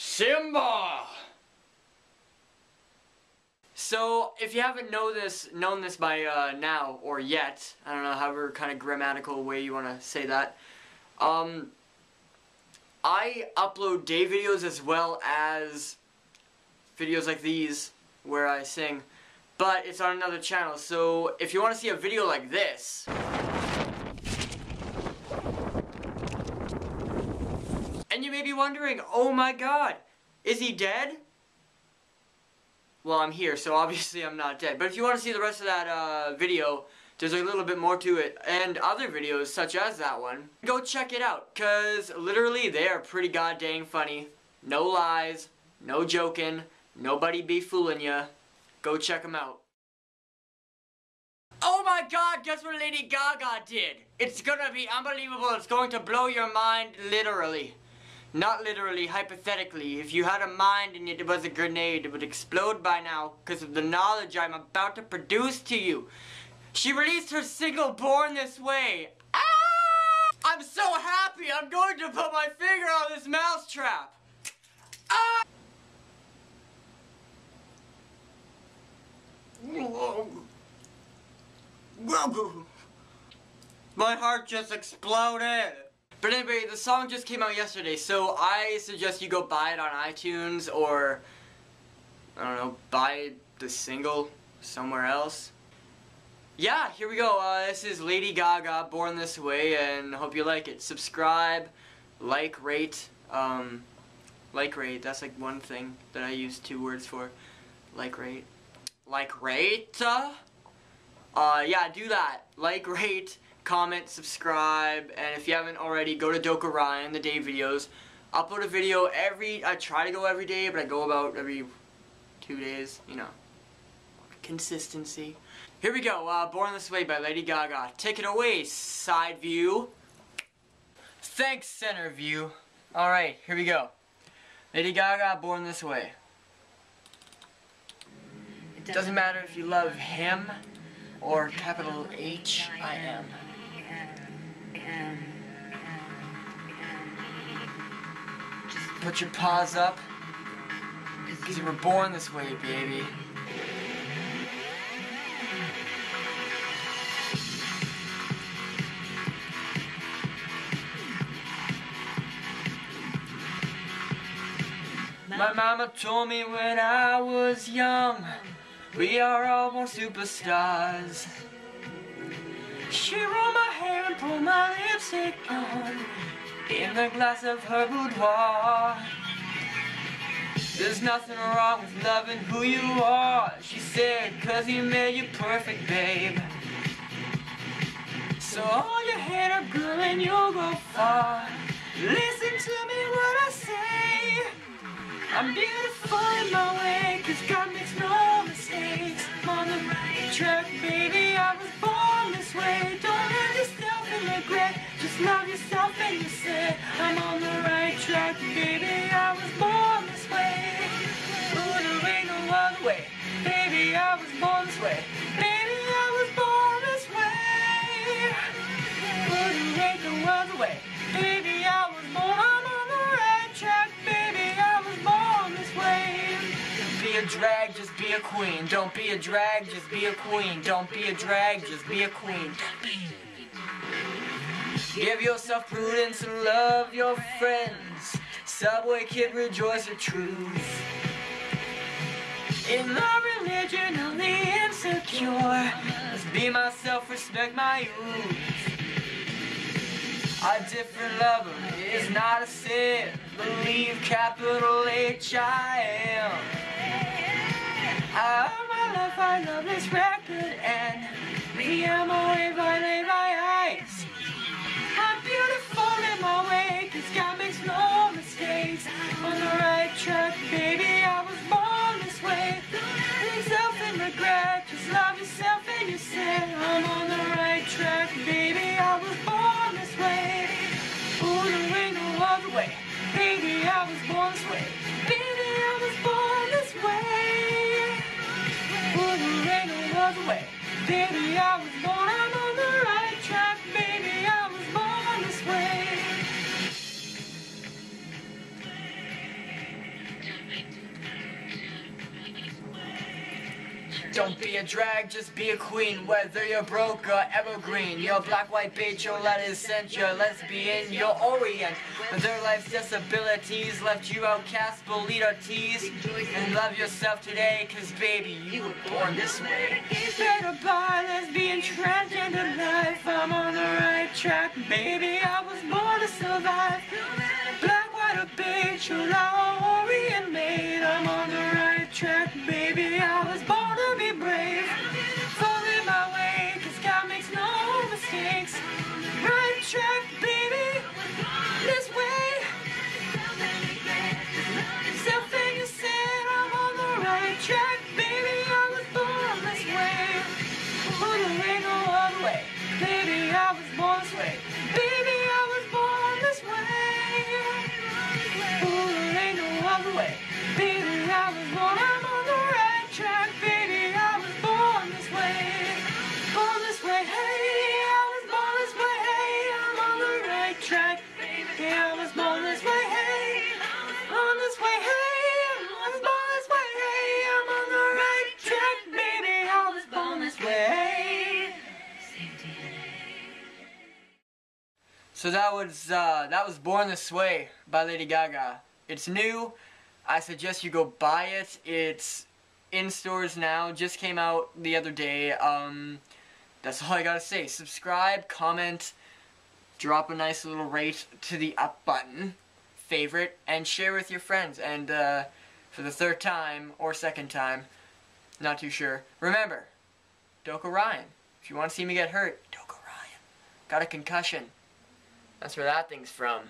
Simba! So, if you haven't know this, known this by uh, now, or yet, I don't know, however kind of grammatical way you want to say that, um, I upload day videos as well as videos like these, where I sing, but it's on another channel, so if you want to see a video like this, you may be wondering, oh my god, is he dead? Well, I'm here, so obviously I'm not dead. But if you want to see the rest of that uh, video, there's a little bit more to it, and other videos such as that one, go check it out, because literally they are pretty goddamn funny. No lies, no joking, nobody be fooling ya. Go check them out. Oh my god, guess what Lady Gaga did? It's gonna be unbelievable, it's going to blow your mind literally. Not literally, hypothetically. If you had a mind and it was a grenade, it would explode by now because of the knowledge I'm about to produce to you. She released her single Born This Way. Ah! I'm so happy I'm going to put my finger on this mousetrap. Ah! My heart just exploded. But anyway, the song just came out yesterday, so I suggest you go buy it on iTunes or, I don't know, buy the single somewhere else. Yeah, here we go. Uh, this is Lady Gaga, Born This Way, and hope you like it. Subscribe, like, rate, um, like, rate, that's like one thing that I use two words for. Like, rate. Like, rate? Uh, yeah, do that. Like, rate comment, subscribe, and if you haven't already, go to Doka Ryan, the day videos. Upload a video every, I try to go every day, but I go about every two days, you know. Consistency. Here we go, uh, Born This Way by Lady Gaga. Take it away, side view. Thanks, center view. Alright, here we go. Lady Gaga, Born This Way. It doesn't matter if you love him or capital H. I H I M. Just put your paws up. Because you were born this way, baby. My mama told me when I was young, we are all born superstars. She rolled my hair and pulled my lipstick on in the glass of her boudoir. There's nothing wrong with loving who you are, she said, cause he made you perfect, babe. So hold your head up, girl, and you'll go far. Listen to me what I say, I'm beautiful in my way, cause God makes no mistakes. I'm on the right track, baby, I this way. Don't let yourself in regret, just love yourself and you say, I'm on the right track, baby, a drag, just be a queen. Don't be a drag, just be a queen. Don't be a drag, just be a queen. Give yourself prudence and love your friends. Subway kid, rejoice the truth. In the religion of the insecure, let's be myself, respect my youth. A different lover is not a sin. Believe capital H I am. I my life, I love this record, and me, I'm away by my eyes. Baby, I was born, I. other be a drag, just be a queen. Whether you're broke or evergreen, you're black, white, beige, your letters sent, you're lesbian, you're Orient. Whether life's disabilities left you outcast, bullied or teased. And love yourself today, cause baby, you were born this way. Better by lesbian, transgender life, I'm on the right track. Baby, I was born to survive. Black, white, or should I Orient made? I'm on ain't no other way. Baby, I was born. I'm on the right track, baby. I was born this way. Born this way. Hey, I was born this way. Hey, I'm on the right track. Baby, I was born this way. Hey, on this way. Hey, I was born this way. Hey, I'm on the right track, baby. I was born this way. So that was uh, that was Born This Way by Lady Gaga. It's new. I suggest you go buy it. It's in stores now. Just came out the other day. Um, that's all I gotta say. Subscribe, comment, drop a nice little rate to the up button, favorite, and share with your friends. And uh, for the third time or second time, not too sure. Remember, Doka Ryan. If you want to see me get hurt, Doka Ryan. Got a concussion. That's where that thing's from.